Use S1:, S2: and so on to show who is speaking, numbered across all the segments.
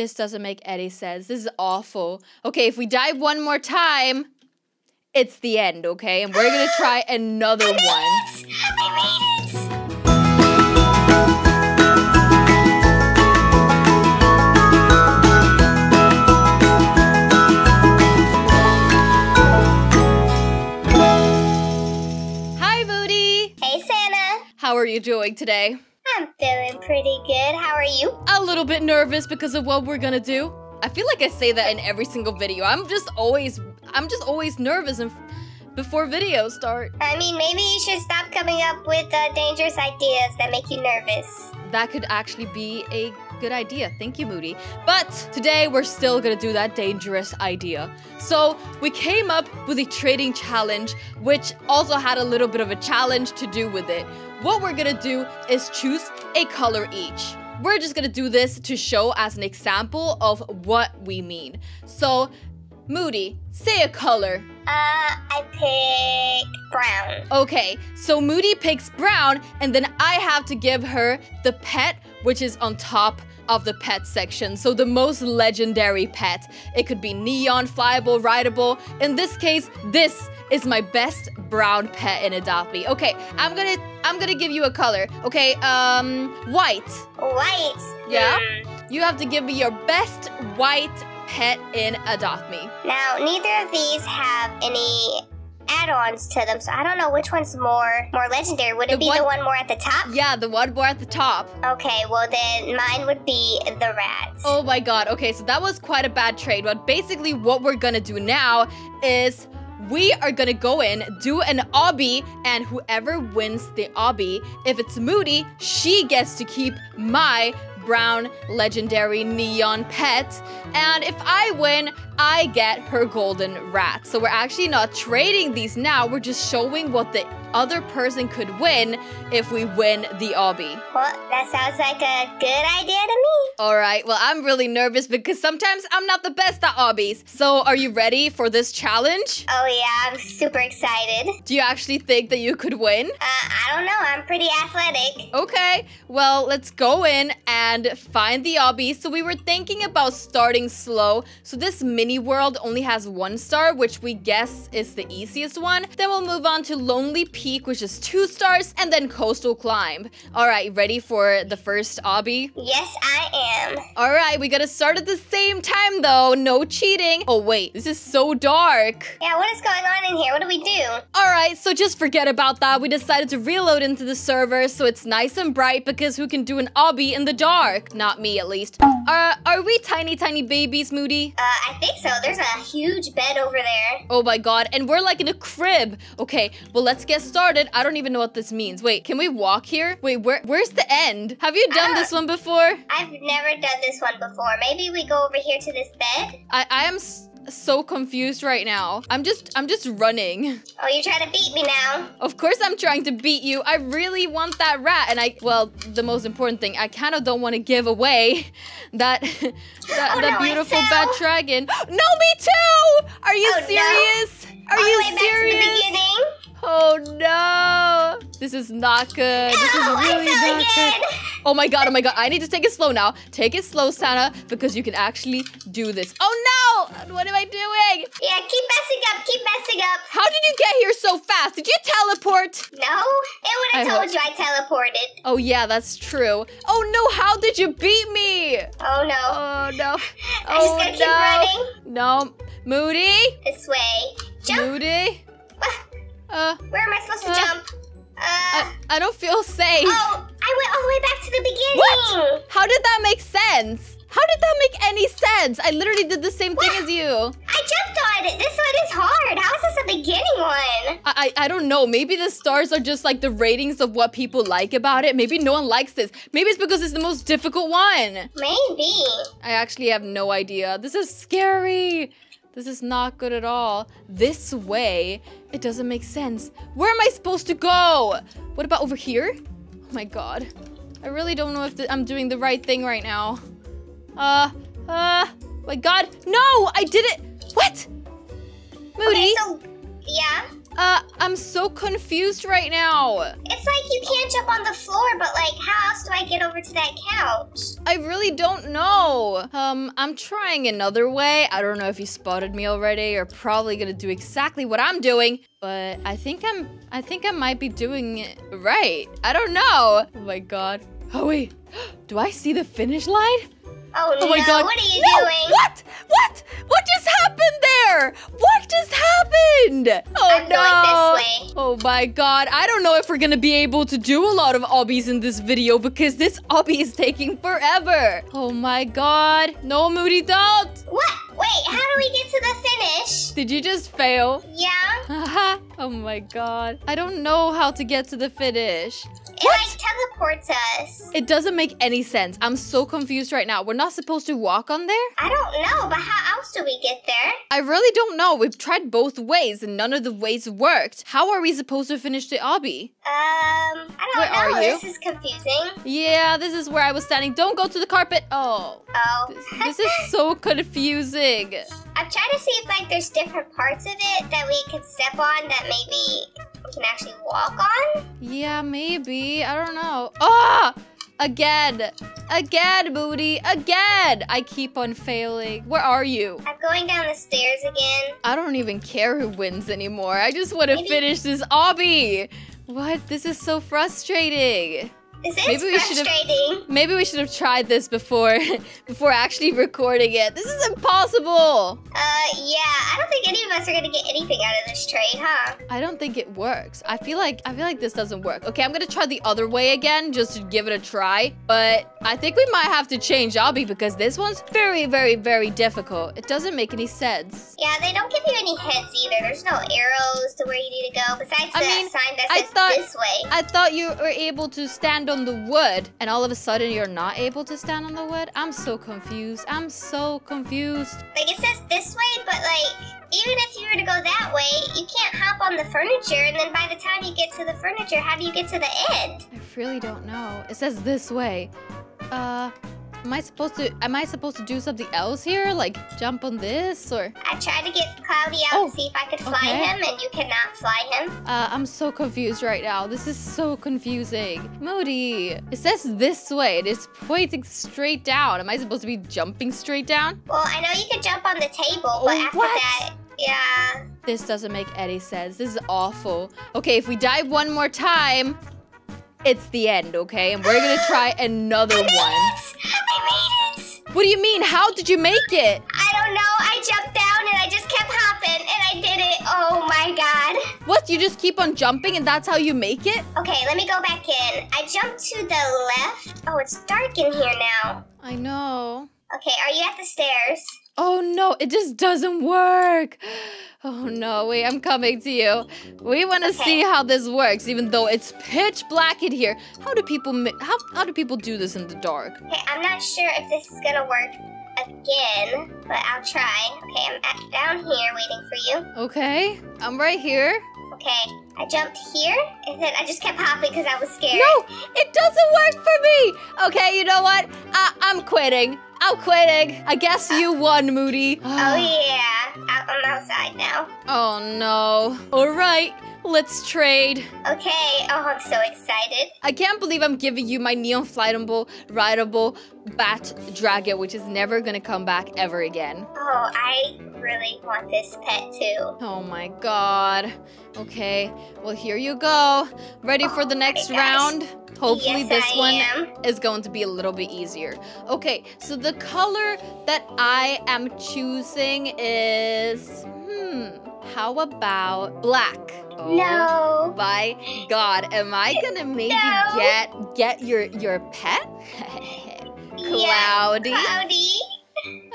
S1: This doesn't make any sense. This is awful. Okay, if we die one more time, it's the end, okay? And we're gonna try another one.
S2: it! I made it!
S1: Hi, Moody!
S2: Hey, Sunny.
S1: How are you doing today?
S2: I'm feeling pretty good. How are you?
S1: A little bit nervous because of what we're gonna do. I feel like I say that in every single video. I'm just always, I'm just always nervous and before videos start.
S2: I mean, maybe you should stop coming up with uh, dangerous ideas that make you nervous.
S1: That could actually be a good idea. Thank you, Moody. But today we're still gonna do that dangerous idea. So we came up with a trading challenge, which also had a little bit of a challenge to do with it. What we're gonna do is choose a color each. We're just gonna do this to show as an example of what we mean. So, Moody, say a color.
S2: Uh, I pick brown.
S1: Okay, so Moody picks brown, and then I have to give her the pet, which is on top of the pet section. So the most legendary pet. It could be neon, flyable, rideable. In this case, this is my best brown pet in Adopt Me. Okay, I'm gonna I'm gonna give you a color. Okay, um, white.
S2: White.
S1: Yeah?
S2: Hmm.
S1: You have to give me your best white pet in Adopt Me.
S2: Now, neither of these have any add-ons to them, so I don't know which one's more more legendary. Would it
S1: The
S2: be
S1: one-
S2: the one more at the top?
S1: Yeah, the one more at the top.
S2: Okay, well then mine would be the rats.
S1: Oh my god. Okay, so that was quite a bad trade. But basically, what we're gonna do now is we are gonna go in, do an obby, and whoever wins the obby, if it's Moody, she gets to keep my brown legendary neon pet. And if I win, I get her golden rat. So we're actually not trading these now, we're just showing what the other person could win if we win the obby.
S2: Well, that sounds like a good idea to me.
S1: All right. Well, I'm really nervous because sometimes I'm not the best at obbies. So, are you ready for this challenge?
S2: Oh yeah, I'm super excited.
S1: Do you actually think that you could win?
S2: Uh, I don't know, I'm pretty athletic.
S1: Okay. Well, let's go in and find the obby. So, we were thinking about starting slow. So, this mini world only has one star, which we guess is the easiest one. Then we'll move on to Lonely Peak, which is two stars, and then Coastal Climb. All right. Ready for the first obby?
S2: Yes, I am.
S1: All right, we gotta start at the same time though. No cheating. Oh, wait, this is so dark.
S2: Yeah, what is going on in here? What do we do?
S1: All right, so just forget about that. We decided to reload into the server so it's nice and bright because who can do an obby in the dark? Not me, at least. Uh, are we tiny, tiny babies, Moody?
S2: Uh, I think so. There's a huge bed over there.
S1: Oh my god, and we're like in a crib. Okay, well, let's get started. I don't even know what this means. Wait, can we walk here? Wait, where? where's the end? Have you done
S2: Ah.
S1: this one before?
S2: I've never done this one before. Maybe we go over here to this bed?
S1: I, I am so confused right now. I'm just, I'm just running.
S2: Oh, you're trying to beat me now?
S1: Of course I'm trying to beat you. I really want that rat. And I, well, the most important thing, I kind of don't want to give away that, that,
S2: Oh,
S1: that
S2: no,
S1: beautiful bat dragon. No, me too! Are you
S2: Oh, no.
S1: serious? Are
S2: All
S1: you
S2: the way back to the
S1: serious? Oh no! This is not good. This is really not good. Oh my god, oh my god. I need to take it slow now. Take it slow, Sunny, because you can actually do this. Oh no! What am I doing?
S2: Yeah, keep messing up, keep messing up.
S1: How did you get here so fast? Did you teleport?
S2: No, it would have told
S1: hope-
S2: you I teleported.
S1: Oh yeah, that's true. Oh no, how did you beat me?
S2: Oh no.
S1: Oh no.
S2: I just
S1: Oh
S2: gotta keep
S1: no.
S2: running.
S1: No. Moody?
S2: This way. Jump.
S1: Moody? Uh,
S2: Where am I supposed to
S1: Uh,
S2: jump? Uh,
S1: I, I don't feel safe.
S2: oh, I went all the way back to the beginning.
S1: What? How did that make sense? How did that make any sense? I literally did the same thing
S2: What?
S1: as you.
S2: I jumped on it. This one is hard. How is this a beginning one?
S1: I, I I don't know. Maybe the stars are just like the ratings of what people like about it. Maybe no one likes this. Maybe it's because it's the most difficult one.
S2: Maybe.
S1: I actually have no idea. This is scary. This is not good at all. This way, it doesn't make sense. Where am I supposed to go? What about over here? Oh my god. I really don't know if I'm doing the right thing right now. Uh, uh, my god. No, I did it. What? Moody?
S2: Okay, so yeah.
S1: Uh, I'm so confused right now.
S2: It's like you can't jump on the floor, but like, how else do I get over to that couch?
S1: I really don't know. Um, I'm trying another way. I don't know if you spotted me already. You're probably gonna do exactly what I'm doing, but I think I'm, I think I might be doing it right. I don't know. Oh my god. Oh wait, do I see the finish line?
S2: Oh,
S1: Oh
S2: no,
S1: my god.
S2: what are you
S1: no!
S2: doing?
S1: What? What? What just happened there? What just happened? Oh
S2: I'm
S1: no.
S2: going this way.
S1: Oh my god. I don't know if we're gonna be able to do a lot of obbies in this video because this obby is taking forever. Oh my god. No, Moody, don't.
S2: What? Wait, how do we get to the finish?
S1: Did you just fail?
S2: Yeah?
S1: Oh my god. I don't know how to get to the finish.
S2: It like teleports us.
S1: It doesn't make any sense. I'm so confused right now. We're not supposed to walk on there?
S2: I don't know, but how else do we get there?
S1: I really don't know. We've tried both ways and none of the ways worked. How are we supposed to finish the obby?
S2: Um, I don't
S1: Where
S2: know.
S1: are you?
S2: This is confusing.
S1: Yeah, this is where I was standing. Don't go to the carpet. Oh,
S2: Oh.
S1: this, this is so confusing.
S2: I'm trying to see if like there's different parts of it that we can step on that maybe we can actually walk on.
S1: Yeah, maybe. I don't know. Ah! Again. Again, Moody. Again. I keep on failing. Where are you?
S2: I'm going down the stairs again.
S1: I don't even care who wins anymore. I just want to finish this obby. What? This is so frustrating.
S2: This is
S1: Maybe we should've- Maybe we should have tried this before before actually recording it. This is impossible.
S2: Uh, yeah. I don't think any of us are gonna get anything out of this trade, huh?
S1: I don't think it works. I feel like I feel like this doesn't work. Okay, I'm gonna try the other way again just to give it a try. But I think we might have to change obby because this one's very, very, very difficult. It doesn't make any sense.
S2: Yeah, they don't give you any hints either. There's no arrows to where you need to go besides
S1: I
S2: the
S1: mean,
S2: sign that
S1: I
S2: says
S1: thought-
S2: this way.
S1: I thought you were able to stand on the wood, and all of a sudden you're not able to stand on the wood. I'm so confused. I'm so confused.
S2: Like it says this way, but like even if you were to go that way, you can't hop on the furniture, and then by the time you get to the furniture, how do you get to the end?
S1: I really don't know. It says this way. Uh, am I supposed to? Am I supposed to do something else here? Like jump on this, or?
S2: I tried to get Cloudy out
S1: Oh,
S2: to see if I could fly
S1: okay.
S2: him, and you cannot fly him.
S1: Uh, I'm so confused right now. This is so confusing. Moody, it says this way. It is pointing straight down. Am I supposed to be jumping straight down?
S2: Well, I know you could jump on the table, but
S1: Oh,
S2: after
S1: what?
S2: that, yeah.
S1: This doesn't make any sense. This is awful. Okay, if we die one more time, it's the end, okay? And we're gonna try another one.
S2: I made it!
S1: What do you mean? How did you make it?
S2: I don't know. I jumped down and I just kept hopping, and I did it. Oh my god.
S1: What? You just keep on jumping and that's how you make it?
S2: Okay, let me go back in. I jumped to the left. Oh, it's dark in here now.
S1: I know.
S2: Okay, are you at the stairs?
S1: Oh no, it just doesn't work. Oh no, wait, I'm coming to you. We want to
S2: Okay.
S1: see how this works, even though it's pitch black in here. How do people how how do people do this in the dark?
S2: Okay, I'm not sure if this is gonna work again, but I'll try. Okay, I'm at, down here waiting for you.
S1: Okay, I'm right here.
S2: Okay, I jumped here, and then I just kept hopping because I was scared.
S1: No, it doesn't work for me. Okay, you know what? I- I'm quitting. Oh, I'm quitting. I guess you won, Moody.
S2: Oh yeah, I'm outside now.
S1: Oh no. All right, let's trade.
S2: Okay, oh I'm so excited.
S1: I can't believe I'm giving you my neon flightable, rideable bat dragon, which is never gonna come back ever again.
S2: Oh, I really want this pet too.
S1: Oh my god. Okay, well, here you go. Ready for the next round? Hopefully,
S2: Yes,
S1: this
S2: I
S1: one
S2: am.
S1: is going to be a little bit easier. Okay, so the color that I am choosing is. Hmm, how about black? Oh
S2: No.
S1: My God, am I gonna maybe
S2: No.
S1: get get your your pet?
S2: Yeah,
S1: Cloudy.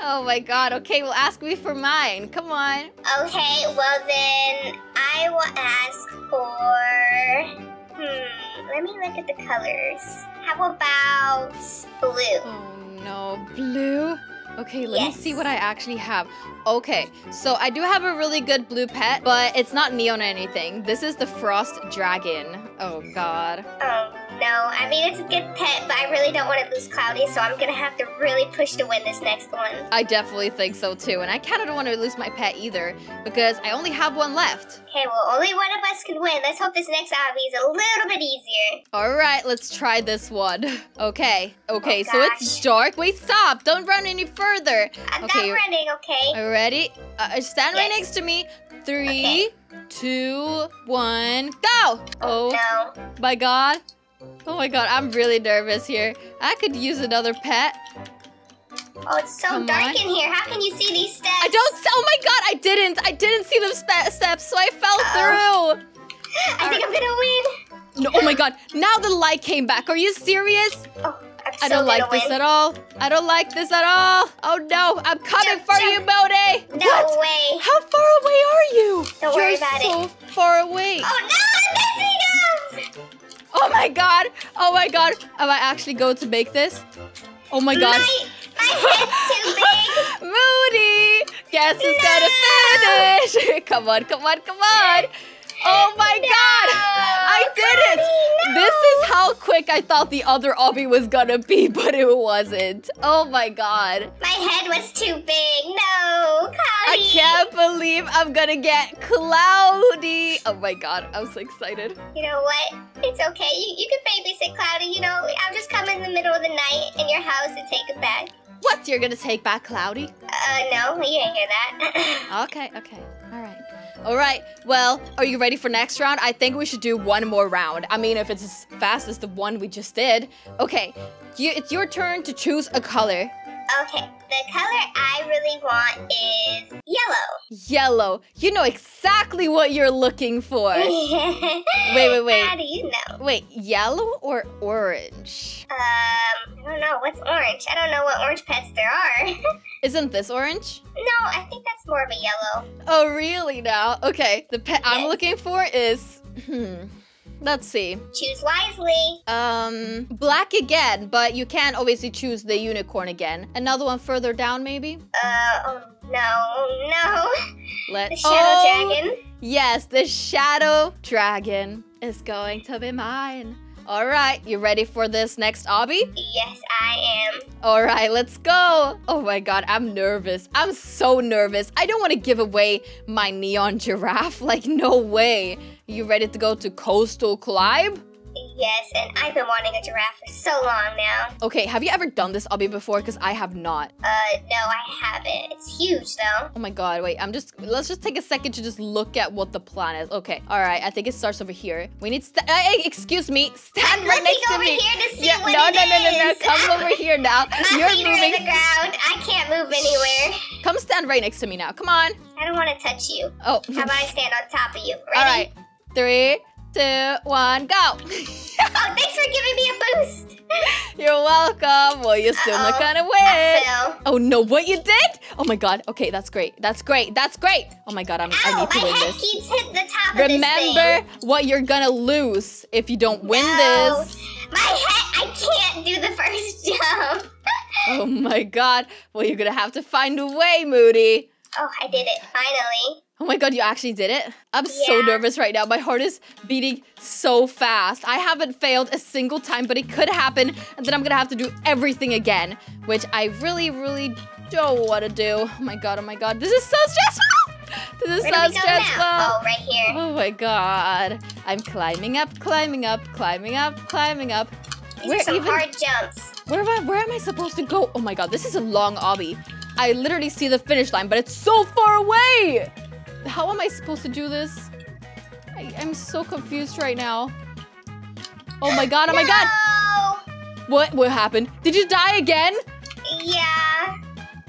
S1: Oh my God. Okay, well ask me for mine. Come on.
S2: Okay, well then I will ask for. Hmm, let me look at the colors. How about blue?
S1: Oh no, blue. Okay, let me see what I actually have. Okay, so I do have a really good blue pet, but it's not neon or anything. This is the Frost Dragon. Oh god.
S2: Oh No, I mean it's a good pet, but I really don't want to lose Cloudy, so I'm gonna have to really push to win this next one.
S1: I definitely think so too, and I kind of don't want to lose my pet either because I only have one left.
S2: Okay, well only one of us can win. Let's hope this next obby is a little bit easier.
S1: All right, let's try this one. Okay, okay,
S2: Oh,
S1: so it's dark. Wait, stop! Don't run any further.
S2: I'm
S1: Okay,
S2: not running, okay?
S1: Are you ready? Uh, stand right next to me. Three, two, one, go! Oh
S2: No.
S1: my god. Oh my god, I'm really nervous here. I could use another pet.
S2: Oh, it's so
S1: Come
S2: dark
S1: on.
S2: in here. How can you see these steps?
S1: I don't. Oh my god, I didn't. I didn't see the spe- steps, so I fell
S2: Uh-oh.
S1: through.
S2: I think I'm gonna win.
S1: No, oh my god, now the light came back. Are you serious?
S2: Oh,
S1: I don't like
S2: gonna
S1: this
S2: win.
S1: at all. I don't like this at all. Oh no, I'm coming
S2: Jump,
S1: for
S2: jump.
S1: you, Mode.
S2: No
S1: what?
S2: way.
S1: How far away are you?
S2: Don't
S1: You're
S2: worry about
S1: so
S2: it.
S1: far away.
S2: Oh no, I'm messing up.
S1: Oh my god! Oh my god! Am I actually going to make this? Oh my god!
S2: My, my head's too big.
S1: Moody! Guess who's gonna finish? come on, come on, come on! Oh my god! I did it!
S2: No.
S1: This is how quick I thought the other obby was gonna be, but it wasn't. Oh my god.
S2: My head was too big. No, Cloudy.
S1: I can't believe I'm gonna get cloudy. Oh my god, I'm so excited.
S2: You know what? It's okay. You, you can babysit Cloudy. You know, I'll just come in the middle of the night in your house and take it back.
S1: What? You're gonna take back cloudy?
S2: Uh, no, you didn't hear that.
S1: Okay, okay. All right. All right. Well, are you ready for next round? I think we should do one more round. I mean, if it's as fast as the one we just did. Okay. You, it's your turn to choose a color.
S2: Okay, the color I really want is yellow.
S1: Yellow. You know exactly what you're looking for.
S2: wait,
S1: wait, wait.
S2: How do you know?
S1: Wait, yellow or orange?
S2: Um, I don't know. What's orange? I don't know what orange pets there are.
S1: Isn't this orange?
S2: no, I think that's more of a yellow.
S1: Oh, really now? Okay. The pet I'm looking for is hmm. Let's see.
S2: Choose wisely.
S1: Um, black again, but you can't obviously choose the unicorn again. Another one further down, maybe.
S2: Uh, oh, no, no.
S1: Let
S2: The shadow
S1: oh,
S2: dragon.
S1: Yes, the shadow dragon is going to be mine. All right, you ready for this next obby?
S2: Yes, I am.
S1: All right, let's go. Oh my god, I'm nervous. I'm so nervous. I don't want to give away my neon giraffe. Like, no way. You ready to go to Coastal Climb?
S2: Yes, and I've been wanting a giraffe for so long now.
S1: Okay, have you ever done this obby before? Because I have not.
S2: Uh, no, I haven't. It's huge, though.
S1: Oh my god, wait, I'm just, let's just take a second to just look at what the plan is. Okay, all right, I think it starts over here. We need, st- hey, excuse me, stand
S2: I'm
S1: right next to
S2: over
S1: me.
S2: here to see
S1: Yeah,
S2: what
S1: no, no, no, no, no, come over here now.
S2: My
S1: You're
S2: feet are in
S1: moving.
S2: the ground. I can't move anywhere.
S1: Come stand right next to me now, come on.
S2: I don't want to touch you.
S1: Oh,
S2: How about I stand on top of you? Ready?
S1: all right, three, two, one, go.
S2: Oh, thanks for giving me a boost.
S1: You're welcome. Well, you're still not gonna win. Oh no, what you did? Oh my god. Okay, that's great. That's great. That's great. Oh my god, I'm, I
S2: Ow,
S1: need to
S2: my
S1: win
S2: head
S1: this.
S2: keeps hitting the top of this
S1: Remember what you're gonna lose if you don't win
S2: No.
S1: this.
S2: My head, I can't do the first jump.
S1: Oh my god. Well, you're gonna have to find a way, Moody.
S2: Oh, I did it, finally.
S1: Oh my god, you actually did it? I'm so nervous right now. My heart is beating so fast. I haven't failed a single time, but it could happen, and then I'm gonna have to do everything again, which I really, really don't want to do. Oh my god, oh my god. This is so stressful! This is
S2: Where
S1: so
S2: do we go
S1: stressful.
S2: now? Oh, right here.
S1: Oh my god. I'm climbing up, climbing up, climbing up, climbing up.
S2: These
S1: Where
S2: are some
S1: even
S2: hard jumps.
S1: where am I where am I supposed to go? Oh my god, this is a long obby. I literally see the finish line, but it's so far away. How am I supposed to do this? I, I'm so confused right now. Oh my god, oh my god.
S2: god.
S1: What what happened? Did you die again?
S2: Yeah.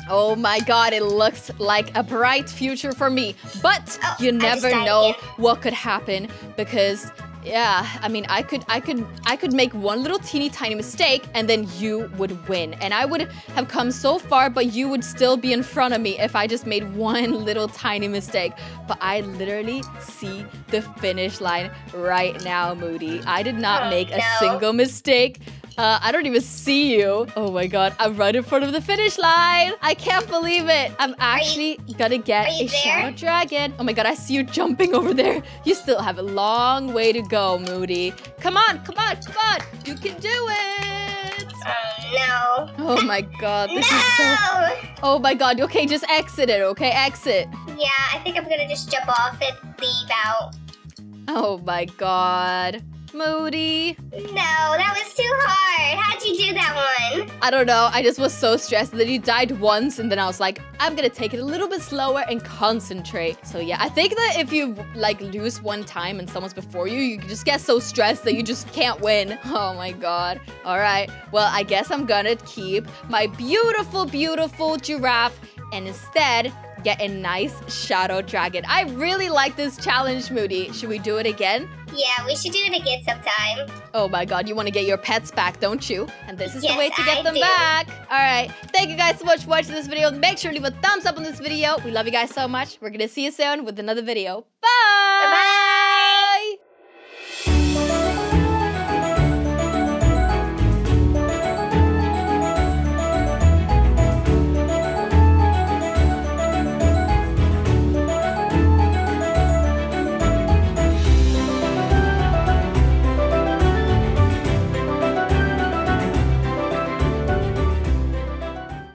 S1: Oh my god, it looks like a bright future for me. But
S2: Oh,
S1: you never know
S2: again.
S1: what could happen because yeah, I mean, I could I could I could make one little teeny tiny mistake and then you would win. And I would have come so far, but you would still be in front of me if I just made one little tiny mistake. But I literally see the finish line right now, Moody. I did not
S2: Oh,
S1: make a
S2: no.
S1: single mistake. Uh, I don't even see you. Oh my god, I'm right in front of the finish line. I can't believe it. I'm actually gonna get a
S2: there?
S1: shadow dragon. Oh my god, I see you jumping over there. You still have a long way to go, Moody. Come on, come on, come on. You can do it.
S2: Oh
S1: Oh my god,
S2: no.
S1: is so. Oh my god, okay, just exit it, okay? Exit.
S2: Yeah, I think I'm gonna just jump off and leave out.
S1: Oh my god. Moody.
S2: No, that was too hard. How'd you do that one?
S1: I don't know. I just was so stressed that you died once, and then I was like, I'm gonna take it a little bit slower and concentrate. So yeah, I think that if you like lose one time and someone's before you, you just get so stressed that you just can't win. Oh my god. All right. Well, I guess I'm gonna keep my beautiful, beautiful giraffe, and instead get a nice shadow dragon. I really like this challenge, Moody. Should we do it again?
S2: Yeah, we should do it again sometime.
S1: Oh my god, you want to get your pets back, don't you? And this is the way to get
S2: I
S1: them
S2: do.
S1: back. All right. Thank you guys so much for watching this video. Make sure to leave a thumbs up on this video. We love you guys so much. We're going to see you soon with another video. Bye!